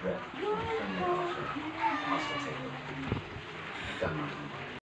breath. I've done